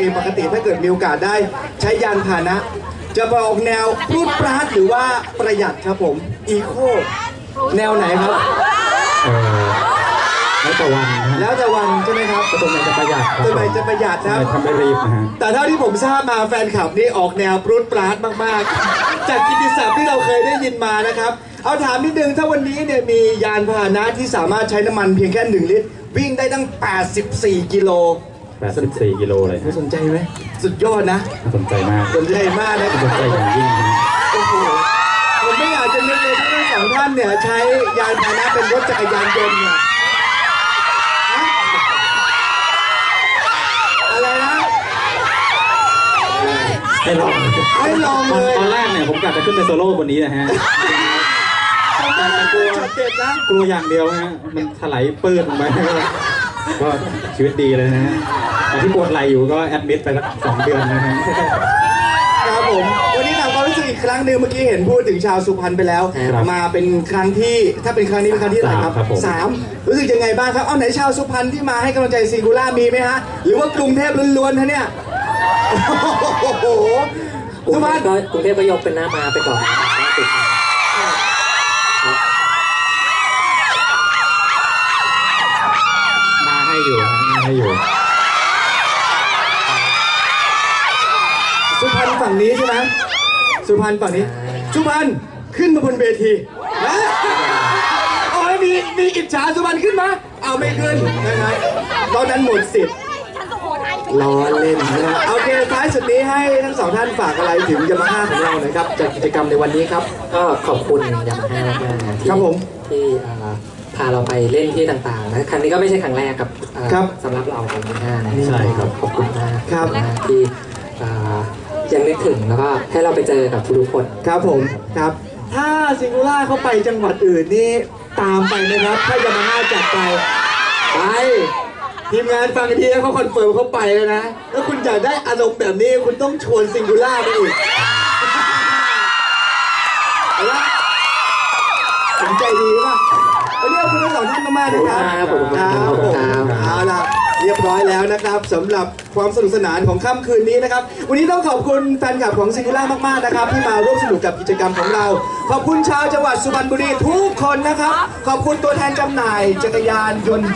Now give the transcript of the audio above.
เองปกติถ้าเกิดมีโอกาสได้ใช้ยานพาหนะ จะไปออกแนวพรูดปราดหรือว่าประหยัดครับผมอีโคแนวไหนครับ เออแล้วแต่วันนะฮะแล้วแต่วันใช่ไหมครับก็ตรงไหนจะประหยัดครับตัวไหนจะประหยัดครับทำไม่รีบนะฮะ แต่เท่าที่ผมทราบมาแฟนคลับนี่ออกแนวปรุดปราดมาก ๆ จากกิตติศัพท์ที่เราเคยได้ยินมานะครับ เอาถามนิดนึง ถ้าวันนี้เนี่ยมียานพาหนะที่สามารถใช้น้ำมันเพียงแค่ 1 ลิตร วิ่งได้ตั้ง 84 กิโล 84กิโลเลยสนใจไหมสุดยอดนะน่าสนใจมากสนใจมากนะคน่ารับสนใจอย่างยิ่งนะฮะโอ้โหผมไม่อยากจะนึกเลยถ้าทั้งสองท่านเนี่ยใช้ยานพาหนะเป็นรถจักรยานยนต์เนี่ยฮะอะไรนะให้ลองให้ลองเลยตอนแรกเนี่ยผมกะจะขึ้นไปโซโล่บนนี้นะฮะผมว่ามันคือช็อตเด็ดนะกลัวอย่างเดียวนะฮะมันถลายปื้ดลงไปก็ชีวิตดีเลยนะฮะแต่ ที่ปวดไหล่อยู่ก็แอดมิดไปสักสองเดือนนะฮะครับผม วันนี้ถามความรู้สึกอีกครั้งหนึ่งเมื่อกี้เห็นพูดถึงชาวสุพรรณไปแล้ว ครับมาเป็นครั้งที่ถ้าเป็นครั้งนี้เป็นครั้งที่เท่าไหร่ครับสามครับผม สามรู้สึกยังไงบ้างครับ เอาไหนชาวสุพรรณที่มาให้กำลังใจซิงคูล่ามีไหมฮะ หรือว่ากรุงเทพล้วนๆฮะเนี่ย โอ้โหกรุสุงพเทรรพณก็กรุงเทพก็ยกเป็นหน้ามาไปก่อนนะครับ สุพรรณฝั่งนี้ใช่ไหมสุพรรณฝั่งนี้สุพรรณขึ้นมาบนเวทีนะโอ้ยมีมีอิจฉาสุพรรณขึ้นมาเอาไม่ขึ้นนะครับตอนนั้นหมดสิทธิ์ล้อเล่นนะฮะโอเคท้ายสุดนี้ให้ทั้งสองท่านฝากอะไรถึงยามาฮ่าของเราหน่อยครับจากกิจกรรมในวันนี้ครับ ก็ขอบคุณยามาฮ่ามากๆนะที่ครับผมที่เอ่อพาเราไปเล่นที่ต่างๆนะครั้งนี้ก็ไม่ใช่ครั้งแรกกับเอ่อครับสำหรับเราของยามาฮ่านะใช่ครับขอบคุณมากครับขอบคุณมากที่เอ่อ ยังนึกถึงแล้วก็ให้เราไปเจอกับทุกๆคนครับผมครับ ถ้า Singular เขาไปจังหวัดอื่นนี่ตามไปนะครับ ถ้ายามาฮ่าจัดไปไปทีมงานฟังทีแล้วเขา confirm เขาไปแล้วนะแล้วคุณอยากได้อารมณ์แบบนี้คุณต้องชวน Singular ไปอีกเอาละผมใจดีป่ะวันนี้ขอบคุณทั้งสองท่านมากๆนะครับขอบคุณครับครับผมขอบคุณครับเอาล่ะเรียบร้อยแล้วนะครับสำหรับความสนุกสนานของค่ำคืนนี้นะครับ วันนี้ต้องขอบคุณแฟนคลับของ Singular มากๆนะครับ ที่มาร่วมสนุกกับกิจกรรมของเรา ขอบคุณชาวจังหวัดสุพรรณบุรีทุกคนนะครับ ขอบคุณตัวแทนจำหน่ายจักรยานยนต์